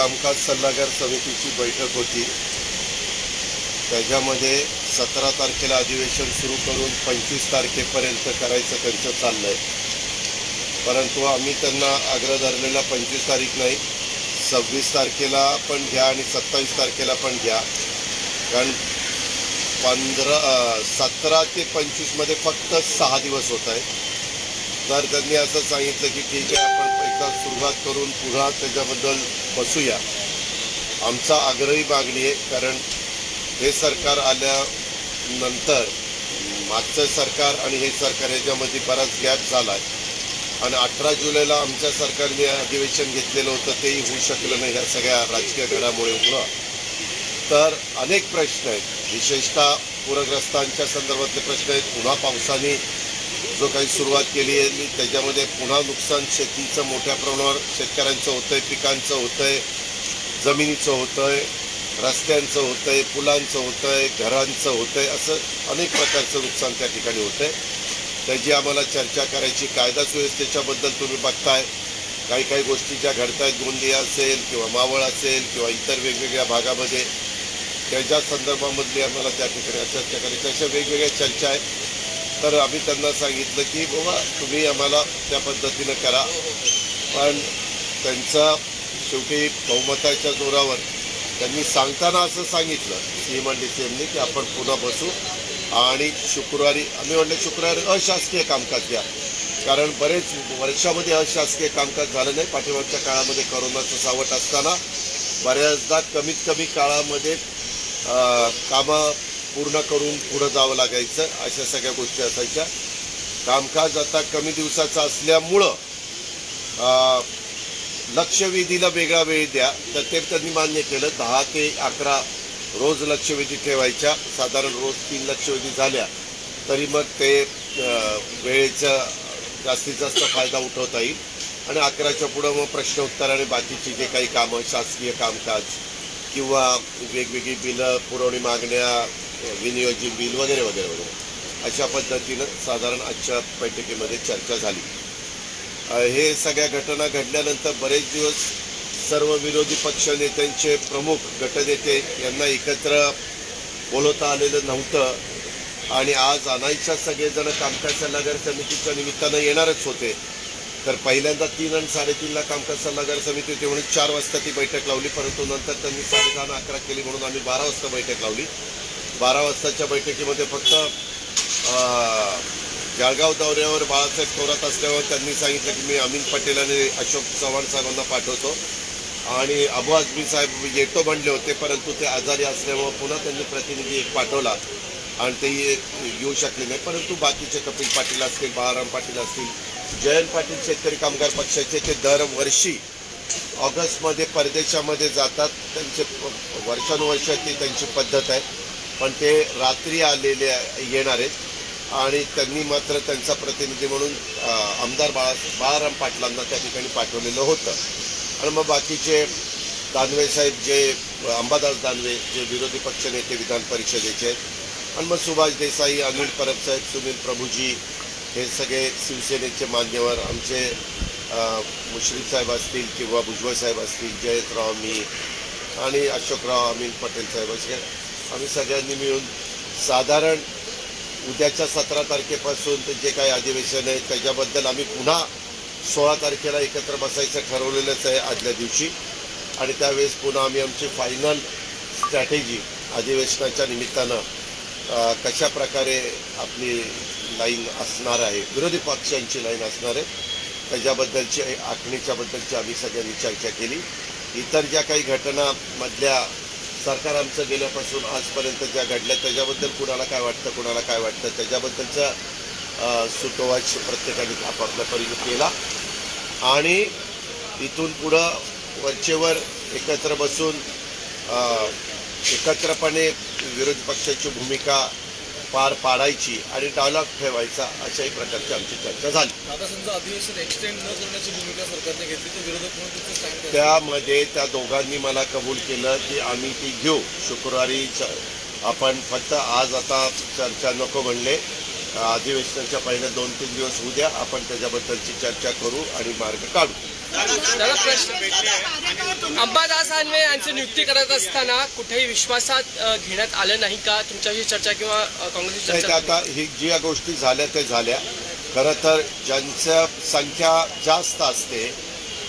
कामकाज सल्लागार समितीची बैठक होती. त्याच्यामध्ये सतरा तारखेला अधिवेशन सुरू करून पंचवीस तारखेपर्यंत करायचं त्यांचं चाललं आहे परंतु आम्ही त्यांना आग्रह धरलेला पंचवीस तारीख नाही सव्वीस तारखेला पण घ्या आणि सत्तावीस तारखेला पण घ्या. कारण पंधरा सतरा ते पंचवीसमध्ये फक्त सहा दिवस होत आहे तर त्यांनी असं सांगितलं की ठीक आहे आपण एकदा सुरुवात करून पुन्हा त्याच्याबद्दल बसूया. आमचा आग्रही मागणी आहे कारण हे सरकार आल्यानंतर मागचं सरकार आणि हे सरकार याच्यामध्ये बराच गॅप झाला आहे आणि अठरा जुलैला आमच्या सरकारने अधिवेशन घेतलेलं होतं तेही होऊ शकलं नाही ह्या सगळ्या राजकीय घडामोडीमुळं तर अनेक प्रश्न आहेत. विशेषतः पूरग्रस्तांच्या संदर्भातले प्रश्न आहेत. पुन्हा पावसाने जो काही सुरुवात केली आहे मी त्याच्यामध्ये पुन्हा नुकसान शेतीचं मोठ्या प्रमाणावर शेतकऱ्यांचं होतं आहे पिकांचं होतं आहे जमिनीचं होतं आहे रस्त्यांचं होतं आहे पुलांचं आहे घरांचं होतं आहे असं अनेक प्रकारचं नुकसान त्या ठिकाणी होतं आहे त्याची आम्हाला चर्चा करायची कायदा सुव्यवस्थेच्याबद्दल तुम्ही बघताय. काही काही गोष्टी ज्या घडत आहेत गोंदिया असेल किंवा मावळ असेल किंवा इतर वेगवेगळ्या भागामध्ये त्याच्या संदर्भामधली आम्हाला त्या ठिकाणी चर्चा करायची. अशा वेगवेगळ्या चर्चा आहेत. तर आम्ही त्यांना सांगितलं की बाबा तुम्ही आम्हाला त्या पद्धतीनं करा. पण त्यांचा शेवटी बहुमताच्या जोरावर त्यांनी सांगताना असं सांगितलं सी एम डी सी एमने की आपण पुन्हा बसू आणि शुक्रवारी आम्ही म्हणले शुक्रवारी अशासकीय कामकाज घ्या. कारण बरेच वर्षामध्ये अशासकीय कामकाज झालं नाही. पाठीमागच्या काळामध्ये करोनाचं सावट असताना बऱ्याचदा कमीत कमी काळामध्ये कामं पूर्ण करून पुढं जावं लागायचं अशा सगळ्या गोष्टी असायच्या. कामकाज आता कमी दिवसाचं असल्यामुळं लक्षवेधीला वेगळा वेळ द्या. तर ते त्यांनी मान्य केलं. दहा ते अकरा रोज लक्षवेधी ठेवायच्या. साधारण रोज तीन लक्षवेधी झाल्या. तरी मग ते वेळेचा जास्तीत जास्त फायदा उठवता येईल. आणि अकराच्या पुढं मग प्रश्न उत्तर आणि बाकीची जे काही कामं शासकीय कामकाज किंवा वेगवेगळी बिलं पुरवणी मागण्या विनियोजित बिल वगैरे वगैरे वगैरे. अशा पद्धतीनं साधारण आजच्या बैठकीमध्ये चर्चा झाली. हे सगळ्या घटना घडल्यानंतर बरेच दिवस सर्व विरोधी पक्ष नेत्यांचे प्रमुख गटनेते यांना एकत्र बोलवता आलेलं नव्हतं. आणि आज अनायच्या सगळेजण कामकाज सल्लागार समितीच्या निमित्तानं येणारच होते. तर पहिल्यांदा तीन आणि साडेतीनला कामकाज सल्लागार समिती होती म्हणून चार वाजता ती बैठक लावली परंतु नंतर त्यांनी साडेदहा अकरा केली म्हणून आम्ही बारा वाजता बैठक लावली. बारा वाजताच्या बैठकीमध्ये फक्त जळगाव दौऱ्यावर बाळासाहेब थोरात असल्यावर त्यांनी सांगितलं की मी अमित पटेल आणि अशोक चव्हाण साहेबांना पाठवतो. आणि अबू आझमी साहेब येतो म्हणले होते परंतु ते आजारी असल्यामुळे पुन्हा त्यांनी प्रतिनिधी एक पाठवला आणि ते येऊ शकले नाही. परंतु बाकीचे कपिल पाटील असतील बाळाराम पाटील असतील जयंत पाटील शेतकरी कामगार पक्षाचे ते दरवर्षी ऑगस्टमध्ये परदेशामध्ये जातात त्यांचे प- वर्षानुवर्षाची त्यांची पद्धत आहे. पण ते रात्री आलेले येणार आहेत. आणि त्यांनी मात्र त्यांचा प्रतिनिधी म्हणून आमदार बाळा बाळाराम पाटलांना त्या ठिकाणी पाठवलेलं होतं. आणि मग बाकीचे दानवे साहेब जे अंबादास दानवे जे विरोधी पक्षनेते विधान परिषदेचे आहेत. आणि मग सुभाष देसाई अनिल परब साहेब सुनील प्रभूजी हे सगळे शिवसेनेचे मान्यवर आमचे अ, मुश्रीफ साहेब असतील किंवा भुजबळ साहेब असतील जयंतराव मी आणि अशोकराव अमीन पटेल साहेब असे आम्ही सगळ्यांनी मिळून साधारण उद्याच्या सतरा तारखेपासून ते जे काही अधिवेशन आहे त्याच्याबद्दल आम्ही पुन्हा सोळा तारखेला एकत्र बसायचं ठरवलेलंच आहे आदल्या दिवशी. आणि त्यावेळेस पुन्हा आम्ही आमची फायनल स्ट्रॅटेजी अधिवेशनाच्या निमित्तानं कशा प्रकारे आपली लाईन असणार आहे विरोधी पक्षांची लाईन असणार आहे त्याच्याबद्दलची आखणीच्याबद्दलची आम्ही सगळ्यांनी चर्चा केली. इतर ज्या काही घटनामधल्या सरकार आमचं गेल्यापासून आजपर्यंत ज्या घडल्या त्याच्याबद्दल कुणाला काय वाटतं कुणाला काय वाटतं त्याच्याबद्दलचा सुतोवाच प्रत्येकाने आपापल्या परीने केला. आणि इथून पुढं वरचेवर एकत्र बसून एकत्रपणे विरोधी पक्षाची भूमिका पार पाडायची आणि डायलॉग ठेवायचा अशाही प्रकारची आमची चर्चा झाली. त्यामध्ये त्या दोघांनी मला कबूल केलं की आम्ही ती घेऊ. शुक्रवारी च- आपण फक्त आज आता चर्चा नको म्हणले. अधिवेशनाच्या पहिल्या दोन तीन दिवस उद्या आपण त्याच्याबद्दलची चर्चा करू आणि मार्ग काढू. दादा प्रश्न. अंबादास दानवे यांची नियुक्ती करत असताना कुठेही विश्वासात घेण्यात आलं नाही का? तुमच्याशी चर्चा किंवा काँग्रेसची चर्चा आता ही ज्या गोष्टी झाल्या त्या झाल्या. खरं तर ज्यांच्या संख्या जास्त असते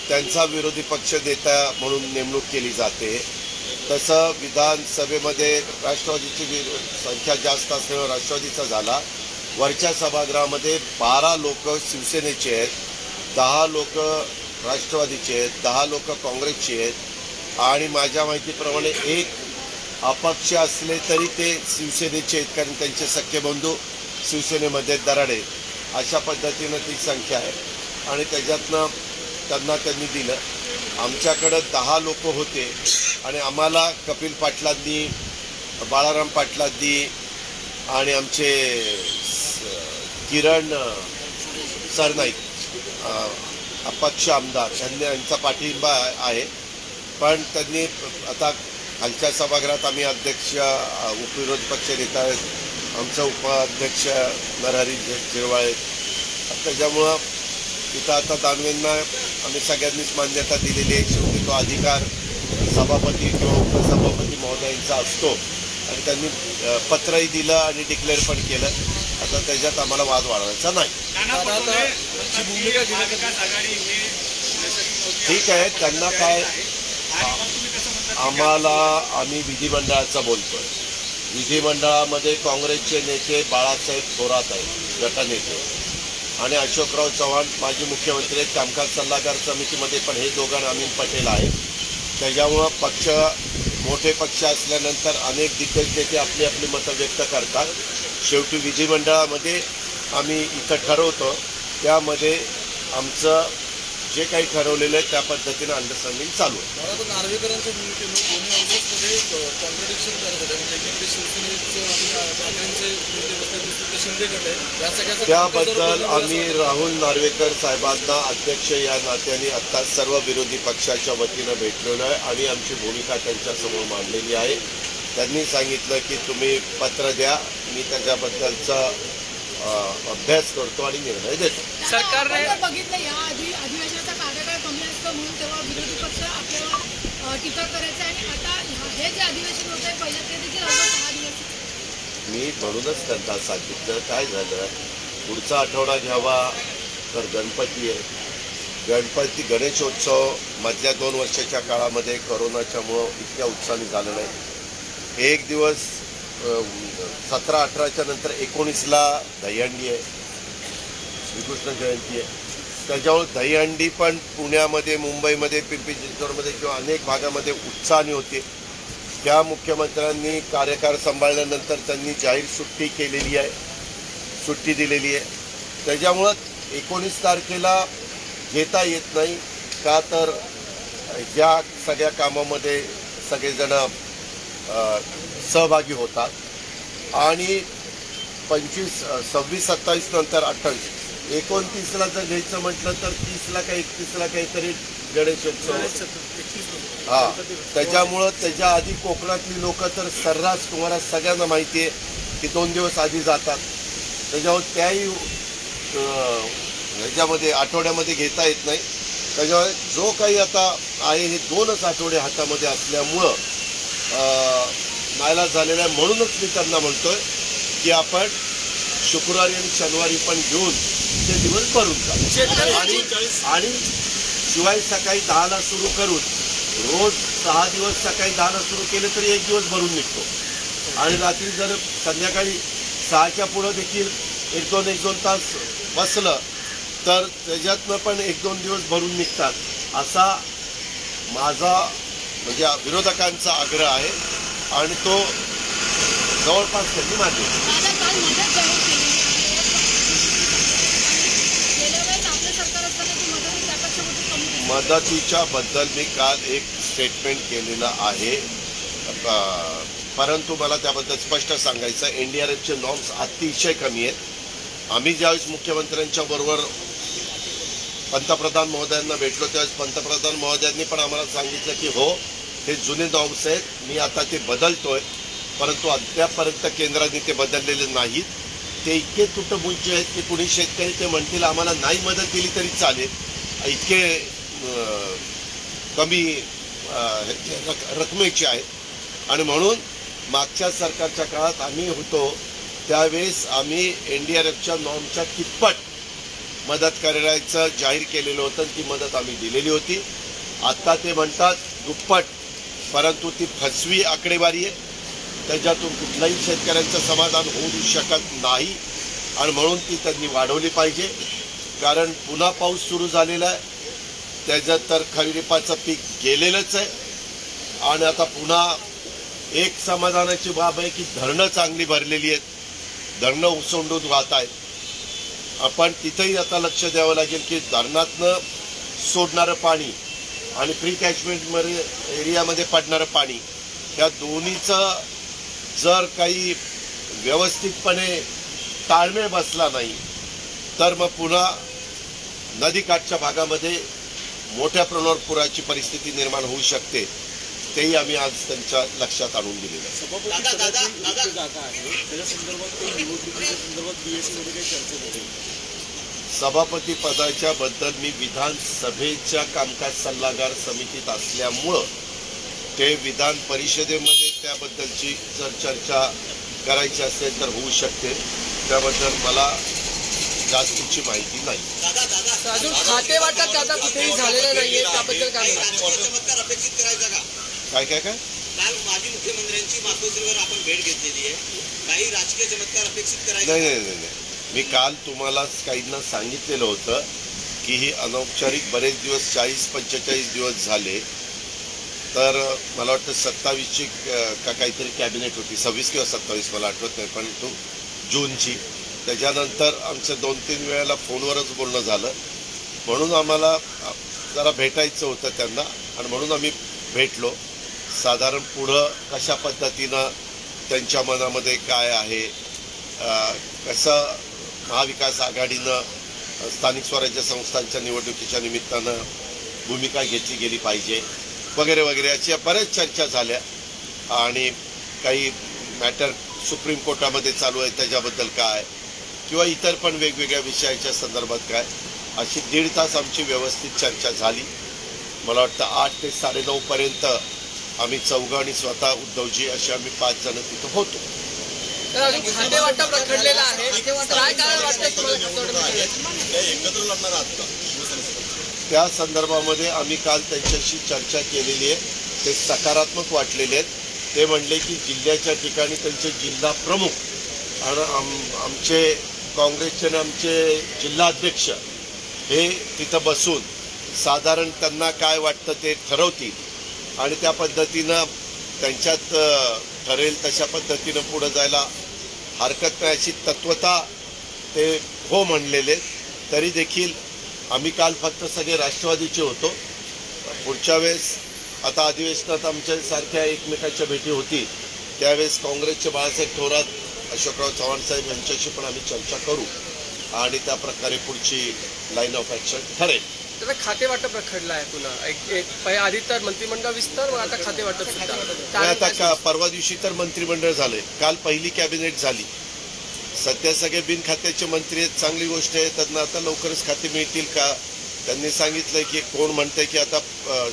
त्यांचा विरोधी पक्ष नेता म्हणून नेमणूक केली जाते. तसं विधानसभेमध्ये राष्ट्रवादीची संख्या जास्त असल्यामुळे राष्ट्रवादीचा झाला. वरच्या सभागृहामध्ये बारा लोक शिवसेनेचे आहेत. दहा लोक राष्ट्रवादीचे आहेत दहा लोक काँग्रेसचे आहेत. आणि माझ्या माहितीप्रमाणे एक अपक्ष असले तरी ते शिवसेनेचे आहेत कारण त्यांचे सख्खे बंधू शिवसेनेमध्ये दराडे अशा पद्धतीनं ती संख्या आहे. आणि त्याच्यातनं त्यांना त्यांनी दिलं. आमच्याकडं दहा लोक होते. आणि आम्हाला कपिल पाटलांनी बाळाराम पाटलांनी आणि आमचे किरण सरनाईक अपक्ष आमदार. यांनी यांचा पाठिंबा आहे. पण त्यांनी आता खालच्या सभागृहात आम्ही अध्यक्ष उपविरोधी पक्ष नेता आहेत. आमचा उपाध्यक्ष नरहरी झि- आहेत. त्याच्यामुळं तिथं आता दानवेंना आम्ही सगळ्यांनीच मान्यता दिलेली आहे. शेवटी तो अधिकार सभापती किंवा उपसभापती महोदयांचा असतो. आणि त्यांनी पत्रही दिलं आणि डिक्लेअर पण केलं. आता त्याच्यात आम्हाला वाद वाढवायचा नाही. जी भूमिका घेण्यात ठीक आहे त्यांना काय आम्हाला आम्ही विधिमंडळाचा बोलतोय. विधिमंडळामध्ये काँग्रेसचे नेते बाळासाहेब थोरात आहेत गटनेते. आणि अशोकराव चव्हाण माजी मुख्यमंत्री आहेत. कामकाज सल्लागार समितीमध्ये पण हे दोघं अमीन पटेल आहेत. त्याच्यामुळं पक्ष मोठे पक्ष असल्यानंतर अनेक दिग्गज नेते आपली आपली मतं व्यक्त करतात. शेवटी विधिमंडळामध्ये आम्ही इथं ठरवतो. त्यामध्ये आमचं जे काही ठरवलेलं आहे त्या पद्धतीनं अंडरस्टँडिंग चालू आहे. म्हणजे त्याबद्दल आम्ही राहुल नार्वेकर साहेबांना अध्यक्ष या नात्याने आता सर्व विरोधी पक्षाच्या वतीनं भेटलेलो आहे आणि आमची भूमिका त्यांच्यासमोर मांडलेली आहे. त्यांनी सांगितलं की तुम्ही पत्र द्या. मी त्याच्याबद्दलचा अभ्यास करतो आणि निर्णय देतो. सरकारने- बघितलं या आधी अधिवेशनाचा कार्यकाळ कमी असतो म्हणून तेव्हा विरोधी पक्ष टीका करायचा आणि आता हे जे अधिवेशन होत आहे पहिलं ते देखील अवघड सहा दिवस. मी म्हणूनच त्यांना सांगितलं काय झालं? पुढचा आठवडा घ्यावा तर गणपती आहे. गणपती गणेशोत्सव मधल्या दोन वर्षाच्या काळामध्ये करोनाच्यामुळं इतक्या उत्साहाने झालं नाही. एक दिवस सतरा अठराच्या नंतर एकोणीसला दहीहंडी आहे. श्रीकृष्ण जयंती आहे. त्याच्यामुळे दहीहंडी पण पुण्यामध्ये मुंबईमध्ये पिंपरी चिंचवडमध्ये किंवा अनेक भागामध्ये उत्साहाने होते. त्या मुख्यमंत्र्यांनी कार्यकाळ सांभाळल्यानंतर त्यांनी जाहीर सुट्टी केलेली आहे. सुट्टी दिलेली आहे. त्याच्यामुळं एकोणीस तारखेला घेता येत नाही. का तर या सगळ्या कामामध्ये सगळेजणं सहभागी होतात. आणि पंचवीस सव्वीस सत्तावीस नंतर अठ्ठावीस. एकोणतीसला जर घ्यायचं म्हटलं तर तीसला का एकतीसला काहीतरी गणेशोत्सव हा. त्याच्यामुळं त्याच्या आधी कोकणातली लोक तर सर्रास तुम्हाला सगळ्यांना माहिती आहे की दोन दिवस आधी जातात. त्याच्यावर त्याही ह्याच्यामध्ये आठवड्यामध्ये घेता येत नाही. त्याच्यामुळे जो काही आता आहे हे दोनच आठवडे हातामध्ये असल्यामुळं अं, नाईलाज झालेला आहे म्हणूनच मी त्यांना म्हणतोय की आपण शुक्रवारी आणि शनिवारी पण घेऊन ते दिवस भरून जा. आणि आणि शिवाय सकाळी दहाला सुरू करून रोज सहा दिवस सकाळी दहाला सुरू केले तरी एक दिवस भरून निघतो. आणि रात्री जर संध्याकाळी सहाच्या पुढं देखील एक दोन एक दोन तास बसलं तर त्याच्यातनं पण एक दोन दिवस भरून निघतात. असा माझा म्हणजे विरोधकांचा आग्रह आहे. आणि तो जवळपास त्यांनी दिसते. मदतीच्या बद्दल मी काल एक स्टेटमेंट केलेलं आहे. परंतु मला त्याबद्दल स्पष्ट सांगायचं एन डी आर एफचे नॉर्म्स अतिशय कमी आहेत. आम्ही ज्यावेळेस मुख्यमंत्र्यांच्या बरोबर पंतप्रधान महोदयांना भेटलो त्यावेळेस पंतप्रधान महोदयांनी पण आम्हाला सांगितलं की हो हे जुने नॉर्म्स आहेत. मी आता ते बदलतोय. परंतु अद्यापर्यंत केंद्राने ते बदललेले नाहीत. ते इतके तुटपुंचे आहेत की कुणी शेतकरी ते म्हणतील आम्हाला नाही मदत दिली तरी चालेल. इतके कमी रकमेचे आहेत. रक- आणि म्हणून मागच्या सरकारच्या काळात आम्ही होतो त्यावेळेस आम्ही एन डी आर एफच्या नॉर्मच्या तिप्पट मदत करायचं जाहीर केलेलं होतं ती मदत आम्ही दिलेली होती. आत्ता ते म्हणतात दुप्पट परंतु ती फसवी आकडेवारी आहे. त्याच्यातून कुठल्याही शेतकऱ्यांचं समाधान होऊ शकत नाही. आणि म्हणून ती त्यांनी वाढवली पाहिजे. कारण पुन्हा पाऊस सुरू झालेला आहे. त्याच्यात तर खरीपाचं पीक गेलेलंच आहे. आणि आता पुन्हा एक समाधानाची बाब आहे की धरणं चांगली भरलेली आहेत. धरणं उसंडून वाहत आहेत. आपण तिथंही आता लक्ष द्यावं लागेल की धरणातनं सोडणारं पाणी आणि प्री कॅचमेंटमध्ये एरियामध्ये पडणारं पाणी या दोन्हीचं जर काही व्यवस्थितपणे ताळमेळ बसला नाही तर मग पुन्हा नदीकाठच्या भागामध्ये मोठ्या प्रमाणावर पुराची परिस्थिती निर्माण होऊ शकते. तेही आम्ही आज त्यांच्या लक्षात आणून दिलेलं आहे. सभापती पदाच्या बद्दल मी विधानसभेच्या कामकाज सल्लागार समितीत असल्यामुळं ते विधान परिषदेमध्ये त्याबद्दलची जर चर्चा करायची असेल तर होऊ शकते. त्याबद्दल मला जास्तीची माहिती नाही. तर अजून खाते वाटप दादा कुठेही झालेलं नाहीये त्याबद्दल काय काय काय काय? काल माजी मुख्यमंत्र्यांची मातोश्रीवर आपण भेट घेतलेली आहे. काही राजकीय चमत्कार अपेक्षित करायचा नाही नाही नाही नाही. मी काल तुम्हाला काहींना सांगितलेलं होतं की ही अनौपचारिक बरेच दिवस चाळीस पंचेचाळीस दिवस झाले. तर मला वाटतं सत्तावीसची का काहीतरी कॅबिनेट होती. सव्वीस किंवा सत्तावीस मला आठवत नाही पण तो जूनची. त्याच्यानंतर आमचं दोन तीन वेळेला फोनवरच बोलणं झालं. म्हणून आम्हाला जरा भेटायचं होतं त्यांना आणि म्हणून आम्ही भेटलो. साधारण पुढं कशा पद्धतीनं त्यांच्या मनामध्ये काय आहे कसं महाविकास आघाडीनं स्थानिक स्वराज्य संस्थांच्या निवडणुकीच्या निमित्तानं भूमिका घेतली गेली पाहिजे वगैरे वगैरे अशा बऱ्याच चर्चा झाल्या. आणि काही मॅटर सुप्रीम कोर्टामध्ये चालू आहे त्याच्याबद्दल काय? किंवा इतर पण वेगवेगळ्या विषयाच्या संदर्भात काय? अशी दीड तास आमची व्यवस्थित चर्चा झाली. मला वाटतं आठ ते साडेनऊपर्यंत आम्ही चौघं आणि स्वतः उद्धवजी असे आम्ही पाच जण तिथं होतो. तर अजून खाते वाटप रखडलेलं आहे. काय कारण वाटतं तुम्हाला? एकत्र लढणार आहात त्या संदर्भामध्ये आम्ही काल त्यांच्याशी चर्चा केलेली आहे. ते सकारात्मक वाटलेले आहेत. ते म्हणले की जिल्ह्याच्या ठिकाणी त्यांचे जिल्हा प्रमुख आणि आम आमचे काँग्रेसचे आणि आमचे जिल्हाध्यक्ष हे तिथं बसून साधारण त्यांना काय वाटतं ते ठरवतील. आणि त्या पद्धतीनं त्यांच्यात ठरेल तशा पद्धतीनं पुढं जायला हरकत नाही अशी तत्वता ते हो म्हणलेले. तरी देखील आम्ही काल फक्त सगळे राष्ट्रवादीचे होतो. पुढच्या वेळेस आता अधिवेशनात आमच्यासारख्या एकमेकांच्या एकमेकाच्या भेटी होती. त्यावेळेस काँग्रेसचे बाळासाहेब थोरात अशोकराव चव्हाण साहेब यांच्याशी पण आम्ही चर्चा करू. आणि त्या प्रकारे पुढची लाईन ऑफ ॲक्शन ठरेल. तर खाते वाटप रखडलं आहे पुन्हा? एक एक पहि- आधी तर मंत्रिमंडळ विस्तार मग आता खाते वाटप सुद्धा. आणि आता का परवा दिवशी तर मंत्रिमंडळ झालंय काल पहिली कॅबिनेट झाली. सध्या सगळे बिनखात्याचे मंत्री आहेत चांगली गोष्ट आहे. त्यांना आता लवकरच खाते मिळतील का? त्यांनी सांगितलंय की कोण म्हणतंय की आता अ,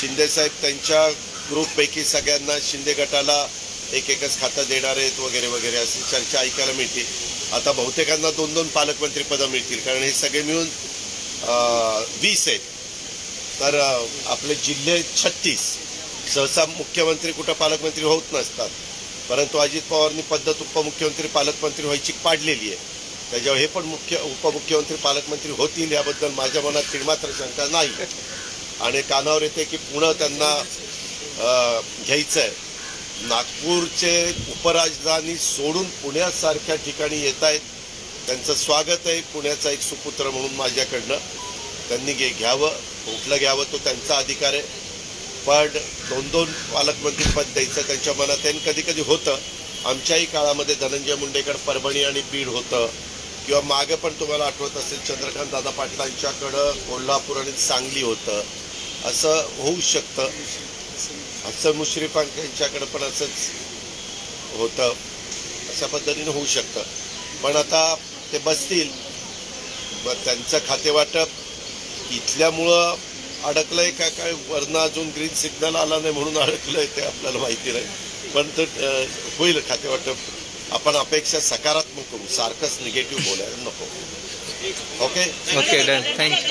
शिंदे साहेब त्यांच्या ग्रुपपैकी सगळ्यांना शिंदे गटाला एक एकच खातं देणार आहेत वगैरे वगैरे अशी चर्चा ऐकायला मिळते. आता बहुतेकांना दोन दोन पालकमंत्री पदं मिळतील. कारण हे सगळे मिळून वीस आहेत. तर आपले जिल्हे छत्तीस. सहसा मुख्यमंत्री कुठं पालकमंत्री होत नसतात. परंतु अजित पवारनी पद्धत उपमुख्यमंत्री पालकमंत्री व्हायची पाडलेली आहे. त्याच्यावर हे पण मुख्य उपमुख्यमंत्री पालकमंत्री होतील याबद्दल माझ्या मनात तिळमात्र शंका नाही. आणि कानावर येते की पुणं त्यांना घ्यायचं आहे नागपूरचे उपराजधानी सोडून पुण्यासारख्या ठिकाणी येत आहेत त्यांचं स्वागत आहे. पुण्याचा एक सुपुत्र म्हणून माझ्याकडनं. त्यांनी घे घ्यावं कुठलं घ्यावं तो त्यांचा अधिकार आहे. पण दोन दोन पालकमंत्रीपद द्यायचं त्यांच्या मनात आहे. कधी कधी होतं आमच्याही काळामध्ये धनंजय मुंडेकडे परभणी आणि बीड होतं. किंवा मागं पण तुम्हाला आठवत असेल चंद्रकांत दादा पाटलांच्याकडं कोल्हापूर आणि सांगली होतं. असं होऊ शकतं. हसन मुश्रीफ यांच्याकडं पण असंच होतं. अशा पद्धतीनं होऊ शकतं. पण आता ते बसतील. मग त्यांचं खातेवाटप इथल्यामुळं अडकलंय का काय? वरनं अजून ग्रीन सिग्नल आला नाही म्हणून अडकलंय ते आपल्याला माहिती नाही. पण ते अं, होईल खाते वाटप. आपण अपेक्षा सकारात्मक करू. सारखंच निगेटिव्ह बोलायला नको. Okay okay done thank you